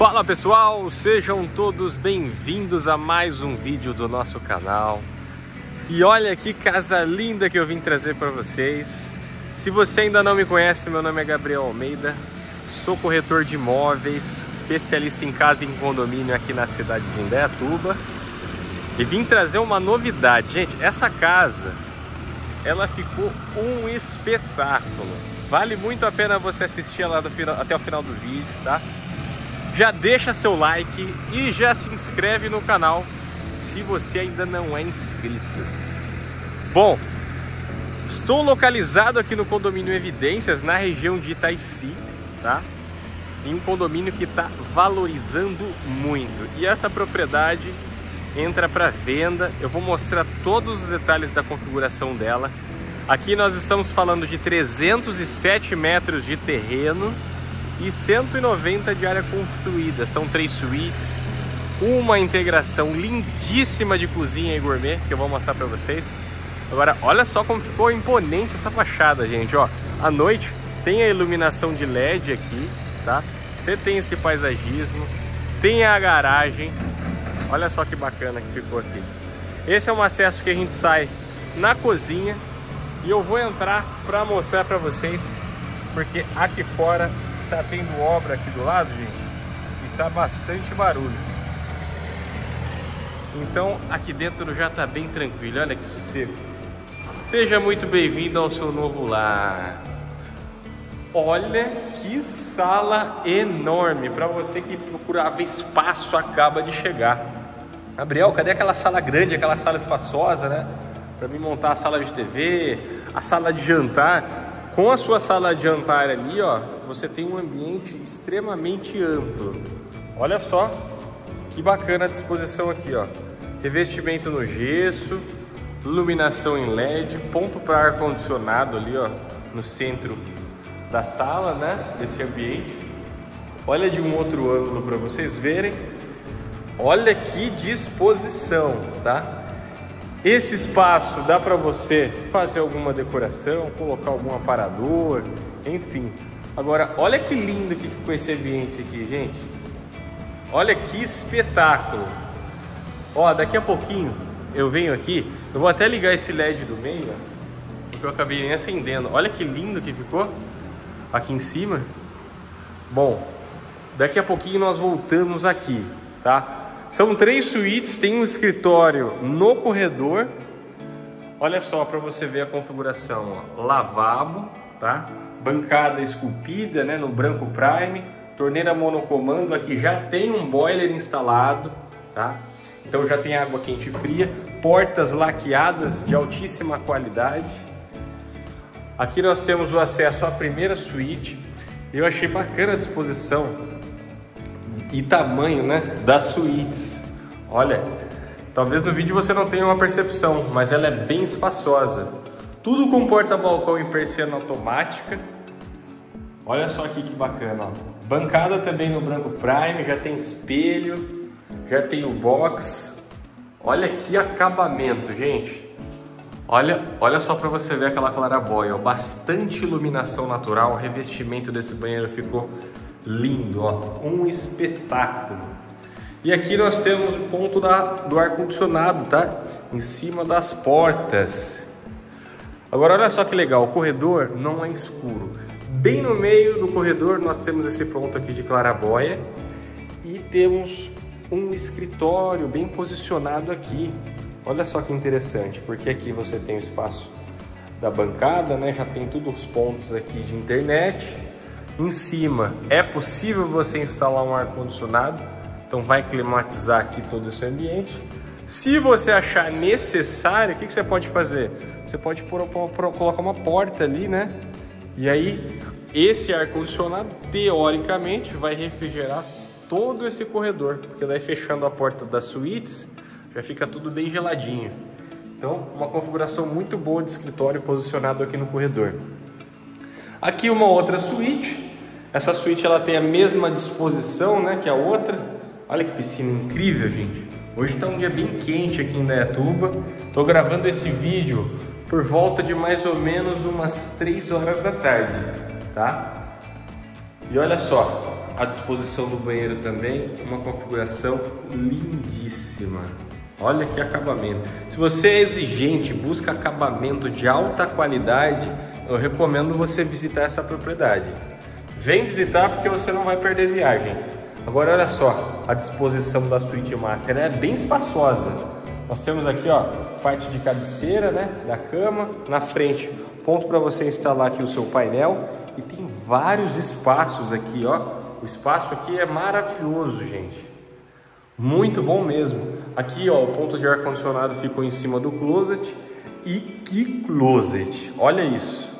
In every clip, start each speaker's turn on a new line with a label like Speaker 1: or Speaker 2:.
Speaker 1: Fala pessoal, sejam todos bem-vindos a mais um vídeo do nosso canal. E olha que casa linda que eu vim trazer para vocês. Se você ainda não me conhece, meu nome é Gabriel Almeida, sou corretor de imóveis, especialista em casa e em condomínio aqui na cidade de Indaiatuba. E vim trazer uma novidade, gente, essa casa, ela ficou um espetáculo. Vale muito a pena você assistir ela até o final do vídeo, tá? Já deixa seu like e já se inscreve no canal se você ainda não é inscrito. Bom, estou localizado aqui no condomínio Evidências, na região de Itaici, tá? Em um condomínio que está valorizando muito. E essa propriedade entra para venda. Eu vou mostrar todos os detalhes da configuração dela. Aqui nós estamos falando de 307 metros de terreno e 190 de área construída. São três suítes, uma integração lindíssima de cozinha e gourmet que eu vou mostrar para vocês. Agora, olha só como ficou imponente essa fachada, gente, ó. À noite tem a iluminação de LED aqui, tá? Você tem esse paisagismo, tem a garagem. Olha só que bacana que ficou aqui. Esse é um acesso que a gente sai na cozinha e eu vou entrar para mostrar para vocês, porque aqui fora tá tendo obra aqui do lado, gente, e tá bastante barulho. Então aqui dentro já tá bem tranquilo, olha que sossego. Seja muito bem-vindo ao seu novo lar. Olha que sala enorme, para você que procurava espaço acaba de chegar. Gabriel, cadê aquela sala grande, aquela sala espaçosa, né? Para mim montar a sala de TV, a sala de jantar. Com a sua sala de jantar ali, ó, você tem um ambiente extremamente amplo. Olha só que bacana a disposição aqui, ó. Revestimento no gesso, iluminação em LED, ponto para ar condicionado ali, ó, no centro da sala, né, desse ambiente. Olha de um outro ângulo para vocês verem. Olha que disposição, tá? Esse espaço dá para você fazer alguma decoração, colocar algum aparador, enfim. Agora, olha que lindo que ficou esse ambiente aqui, gente. Olha que espetáculo. Ó, daqui a pouquinho eu venho aqui, eu vou até ligar esse LED do meio, porque eu acabei nem acendendo. Olha que lindo que ficou aqui em cima. Bom, daqui a pouquinho nós voltamos aqui, tá? São três suítes, tem um escritório no corredor. Olha só para você ver a configuração, ó. lavabo, tá? Bancada esculpida, né, no branco prime, torneira monocomando, aqui já tem um boiler instalado, tá? Então já tem água quente e fria, portas laqueadas de altíssima qualidade. Aqui nós temos o acesso à primeira suíte. Eu achei bacana a disposição e tamanho né, das suítes. Olha, talvez no vídeo você não tenha uma percepção, mas ela é bem espaçosa. Tudo com porta-balcão em persiana automática. Olha só aqui que bacana. Ó. Bancada também no branco prime, já tem espelho, já tem o box. Olha que acabamento, gente. Olha, olha só para você ver aquela clarabóia, bastante iluminação natural, o revestimento desse banheiro ficou lindo, ó, um espetáculo. E aqui nós temos o ponto da, do ar condicionado, tá? Em cima das portas. Agora olha só que legal, o corredor não é escuro. Bem no meio do corredor nós temos esse ponto aqui de clarabóia e temos um escritório bem posicionado aqui. Olha só que interessante, porque aqui você tem o espaço da bancada, né? Já tem todos os pontos aqui de internet em cima é possível você instalar um ar-condicionado, então vai climatizar aqui todo esse ambiente. Se você achar necessário, o que, que você pode fazer? Você pode colocar uma porta ali, né? E aí, esse ar-condicionado, teoricamente, vai refrigerar todo esse corredor, porque daí fechando a porta das suítes, já fica tudo bem geladinho. Então, uma configuração muito boa de escritório posicionado aqui no corredor. Aqui uma outra suíte, essa suíte ela tem a mesma disposição né, que a outra. Olha que piscina incrível, gente. Hoje está um dia bem quente aqui em Dayatuba. Estou gravando esse vídeo por volta de mais ou menos umas 3 horas da tarde, tá? E olha só, a disposição do banheiro também, uma configuração lindíssima. Olha que acabamento. Se você é exigente, busca acabamento de alta qualidade, eu recomendo você visitar essa propriedade. Vem visitar porque você não vai perder viagem. Agora olha só, a disposição da suíte master é bem espaçosa. Nós temos aqui, ó, parte de cabeceira, né, da cama, na frente, ponto para você instalar aqui o seu painel e tem vários espaços aqui, ó, o espaço aqui é maravilhoso, gente. Muito bom mesmo. Aqui, ó, o ponto de ar condicionado ficou em cima do closet. E que closet! Olha isso.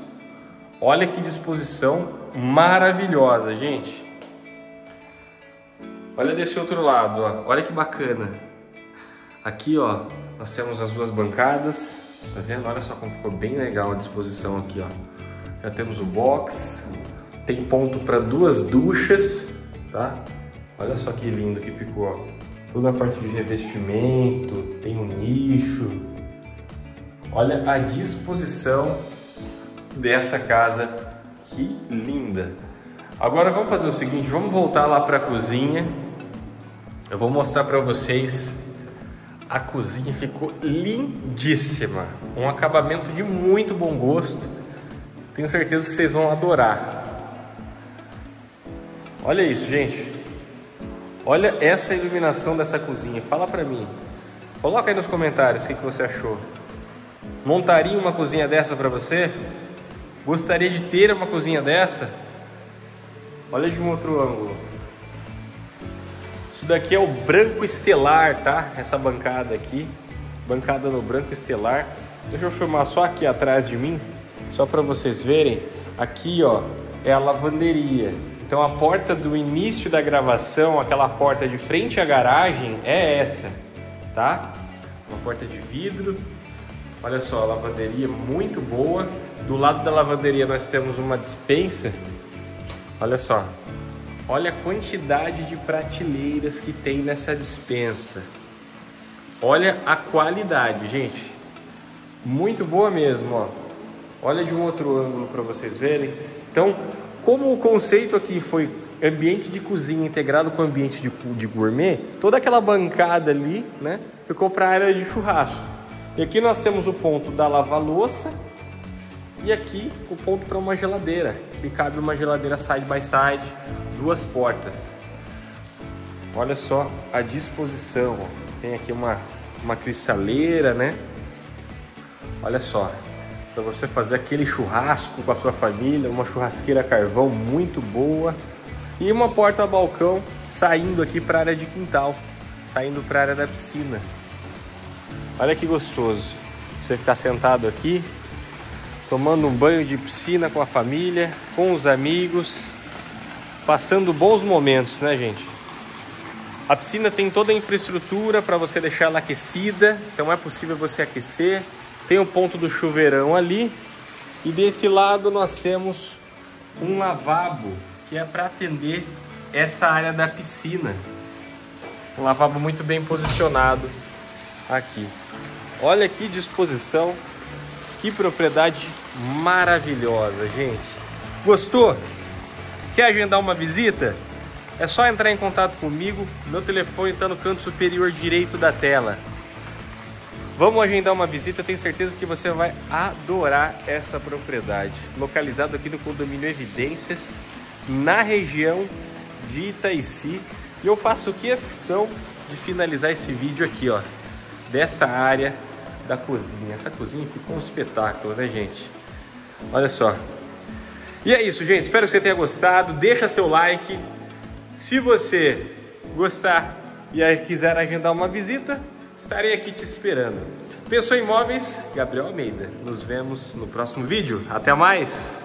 Speaker 1: Olha que disposição maravilhosa, gente. Olha desse outro lado, ó. Olha que bacana. Aqui, ó, nós temos as duas bancadas. Tá vendo? Olha só como ficou bem legal a disposição aqui, ó. Já temos o box, tem ponto para duas duchas, tá? Olha só que lindo que ficou, ó. Toda a parte de revestimento, tem um nicho. Olha a disposição dessa casa, que linda. Agora vamos fazer o seguinte, vamos voltar lá para a cozinha. Eu vou mostrar para vocês. A cozinha ficou lindíssima, um acabamento de muito bom gosto. Tenho certeza que vocês vão adorar. Olha isso, gente. Olha essa iluminação dessa cozinha. Fala pra mim. Coloca aí nos comentários o que, que você achou. Montaria uma cozinha dessa para você? Gostaria de ter uma cozinha dessa? Olha de um outro ângulo. Isso daqui é o branco estelar, tá? Essa bancada aqui. Bancada no branco estelar. Deixa eu filmar só aqui atrás de mim, só para vocês verem. Aqui, ó, é a lavanderia. Então a porta do início da gravação, aquela porta de frente à garagem, é essa, tá? Uma porta de vidro. Olha só, a lavanderia muito boa. Do lado da lavanderia nós temos uma dispensa. Olha só. Olha a quantidade de prateleiras que tem nessa dispensa. Olha a qualidade, gente. Muito boa mesmo, ó. Olha de um outro ângulo para vocês verem. Então, como o conceito aqui foi ambiente de cozinha integrado com ambiente de, de gourmet, toda aquela bancada ali, né, ficou para a área de churrasco. E aqui nós temos o ponto da lava-louça e aqui o ponto para uma geladeira, que cabe uma geladeira side by side, duas portas. Olha só a disposição, tem aqui uma, uma cristaleira, né? Olha só, para você fazer aquele churrasco com a sua família, uma churrasqueira carvão muito boa e uma porta balcão saindo aqui para a área de quintal, saindo para a área da piscina. Olha que gostoso. Você ficar sentado aqui, tomando um banho de piscina com a família, com os amigos, passando bons momentos, né, gente? A piscina tem toda a infraestrutura para você deixar ela aquecida, então é possível você aquecer tem o ponto do chuveirão ali. E desse lado nós temos um lavabo que é para atender essa área da piscina. Um lavabo muito bem posicionado aqui. Olha que disposição, que propriedade maravilhosa, gente. Gostou? Quer agendar uma visita? É só entrar em contato comigo. Meu telefone está no canto superior direito da tela. Vamos agendar uma visita, tenho certeza que você vai adorar essa propriedade. Localizado aqui no condomínio Evidências, na região de Itaici. E eu faço questão de finalizar esse vídeo aqui, ó, dessa área da cozinha. Essa cozinha ficou um espetáculo, né, gente? Olha só. E é isso, gente. Espero que você tenha gostado. Deixa seu like. Se você gostar e quiser agendar uma visita, Estarei aqui te esperando. Pensou imóveis? Gabriel Almeida. Nos vemos no próximo vídeo. Até mais!